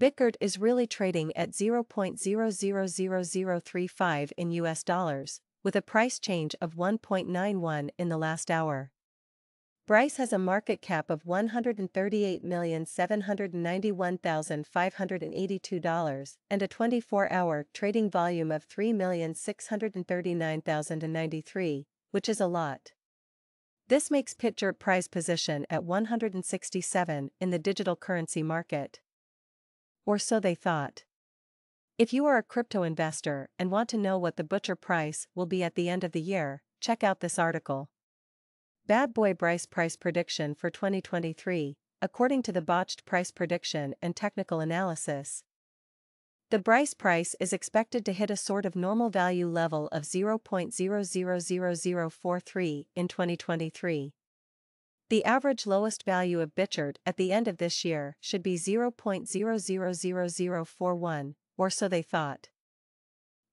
Bitgert is really trading at 0.000035 in US dollars, with a price change of 1.91 in the last hour. BRISE has a market cap of $138,791,582 and a 24-hour trading volume of 3,639,093, which is a lot. This makes Bitgert price position at 167 in the digital currency market. Or so they thought. If you are a crypto investor and want to know what the Bitgert price will be at the end of the year, check out this article. Bad Boy BRISE Price Prediction for 2023, according to the Bitgert price prediction and technical analysis. The BRISE price is expected to hit a sort of normal value level of 0.000043 in 2023. The average lowest value of Bitgert at the end of this year should be 0.000041, or so they thought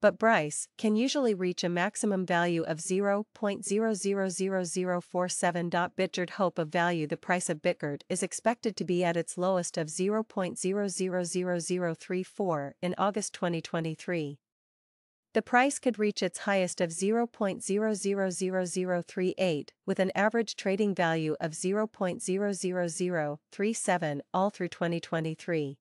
but BRISE can usually reach a maximum value of 0.000047. Bitgert hope of value The price of Bitgert is expected to be at its lowest of 0.000034 in August 2023. The price could reach its highest of 0.000038 with an average trading value of 0.00037 all through 2023.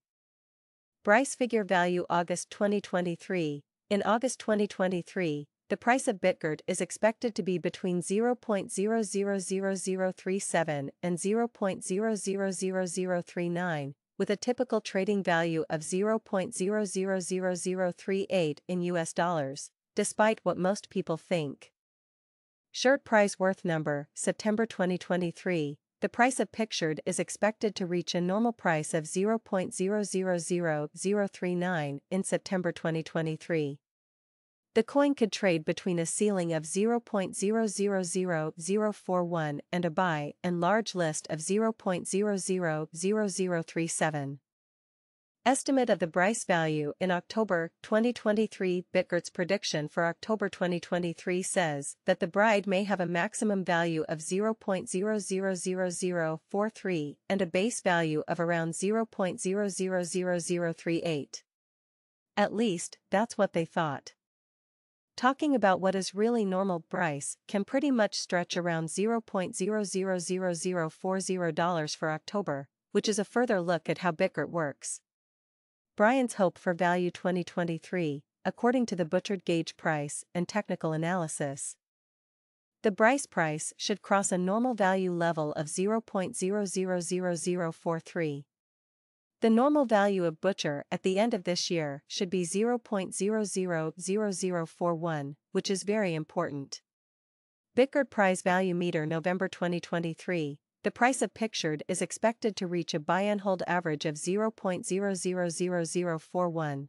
BRISE figure value August 2023 in August 2023, the price of Bitgert is expected to be between 0.000037 and 0.000039, with a typical trading value of 0.000038 in US dollars, despite what most people think. Shirt price worth number, September 2023, the price of Bitgert is expected to reach a normal price of 0.000039 in September 2023. The coin could trade between a ceiling of 0.000041 and a buy and large list of 0.000037. Estimate of the BRISE value in October 2023 Bitgert's prediction for October 2023 says that the bride may have a maximum value of 0.000043 and a base value of around 0.000038. At least, that's what they thought. Talking about what is really normal BRISE can pretty much stretch around $0.000040 for October, which is a further look at how Bitgert works. Brian's hope for value 2023, according to the butchered gauge price and technical analysis. The BRISE price should cross a normal value level of 0.000043. The normal value of Bitgert at the end of this year should be 0.000041, which is very important. Bitgert Prize Value Meter November 2023, the price of Bitgert is expected to reach a buy and hold average of 0.000041.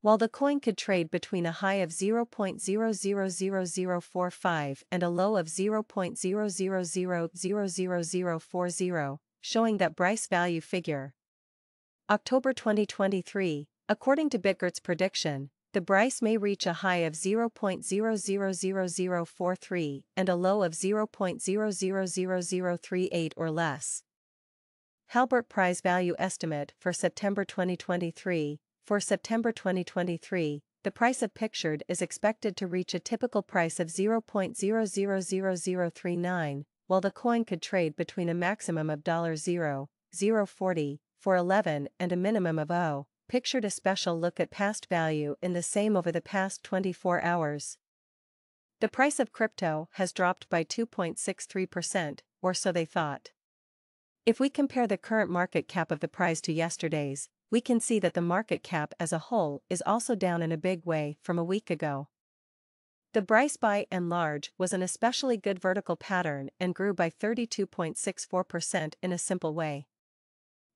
While the coin could trade between a high of 0.000045 and a low of 0.000040, showing that BRISE value figure. October 2023, according to Bitgert's prediction, the BRISE may reach a high of 0.000043 and a low of 0.000038 or less. Halbert Prize Value Estimate for September 2023 For September 2023, the price of Bitgert is expected to reach a typical price of 0.000039, while the coin could trade between a maximum of $0, 0.40 for 11 and a minimum of 0 pictured a special look at past value in the same over the past 24 hours. The price of crypto has dropped by 2.63%, or so they thought. If we compare the current market cap of the price to yesterday's, we can see that the market cap as a whole is also down in a big way from a week ago. The BRISE by and large was an especially good vertical pattern and grew by 32.64% in a simple way.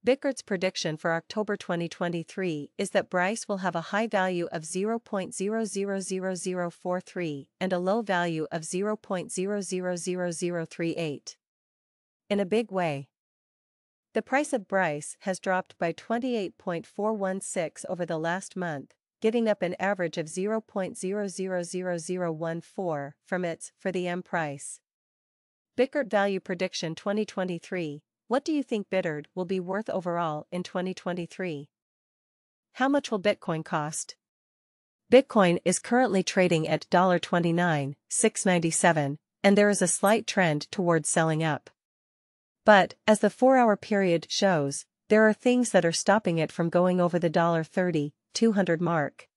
Bitgert's prediction for October 2023 is that BRISE will have a high value of 0.000043 and a low value of 0.000038. In a big way. The price of BRISE has dropped by 28.416 over the last month, giving up an average of 0.000014 from its for the M price. Bitgert Value Prediction 2023 what do you think Bitgert will be worth overall in 2023? How much will Bitcoin cost? Bitcoin is currently trading at $29, 697, and there is a slight trend towards selling up. But, as the 4-hour period shows, there are things that are stopping it from going over the $30, mark.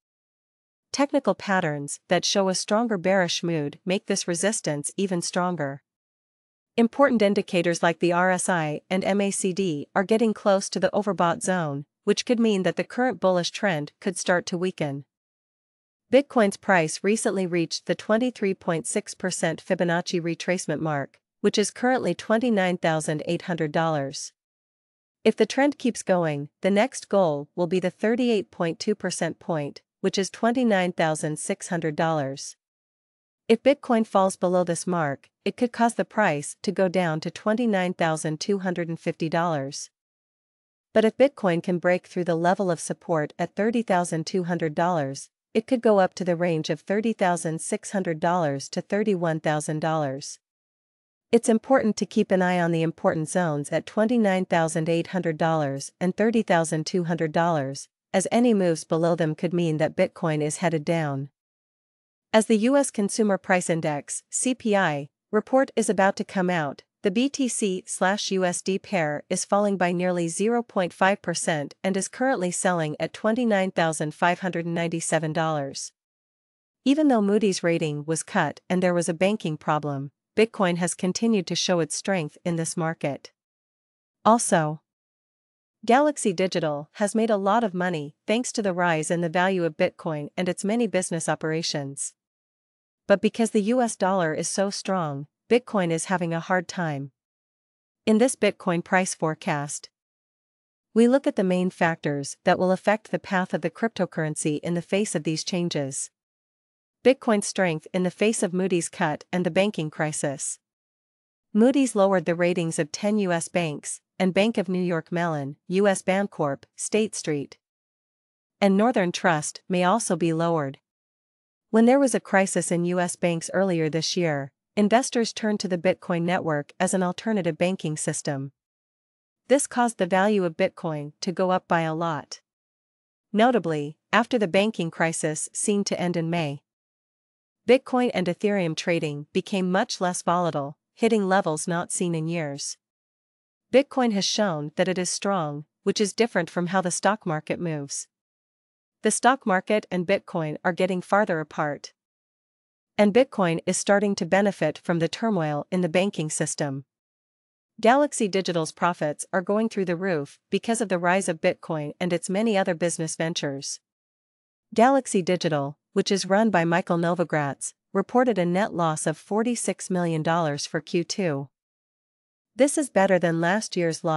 Technical patterns that show a stronger bearish mood make this resistance even stronger. Important indicators like the RSI and MACD are getting close to the overbought zone, which could mean that the current bullish trend could start to weaken. Bitcoin's price recently reached the 23.6% Fibonacci retracement mark, which is currently $29,800. If the trend keeps going, the next goal will be the 38.2% point, which is $29,600. If Bitcoin falls below this mark, it could cause the price to go down to $29,250. But if Bitcoin can break through the level of support at $30,200, it could go up to the range of $30,600 to $31,000. It's important to keep an eye on the important zones at $29,800 and $30,200, as any moves below them could mean that Bitcoin is headed down. As the U.S. Consumer Price Index, CPI, report is about to come out, the BTC/USD pair is falling by nearly 0.5% and is currently selling at $29,597. Even though Moody's rating was cut and there was a banking problem, Bitcoin has continued to show its strength in this market. Also, Galaxy Digital has made a lot of money thanks to the rise in the value of Bitcoin and its many business operations. But because the US dollar is so strong, Bitcoin is having a hard time. In this Bitcoin price forecast, we look at the main factors that will affect the path of the cryptocurrency in the face of these changes. Bitcoin's strength in the face of Moody's cut and the banking crisis. Moody's lowered the ratings of 10 U.S. banks, and Bank of New York Mellon, U.S. Bancorp, State Street, and Northern Trust may also be lowered. When there was a crisis in U.S. banks earlier this year, investors turned to the Bitcoin network as an alternative banking system. This caused the value of Bitcoin to go up by a lot. Notably, after the banking crisis seemed to end in May, Bitcoin and Ethereum trading became much less volatile, hitting levels not seen in years. Bitcoin has shown that it is strong, which is different from how the stock market moves. The stock market and Bitcoin are getting farther apart. And Bitcoin is starting to benefit from the turmoil in the banking system. Galaxy Digital's profits are going through the roof because of the rise of Bitcoin and its many other business ventures. Galaxy Digital, which is run by Michael Novogratz, reported a net loss of $46 million for Q2. This is better than last year's loss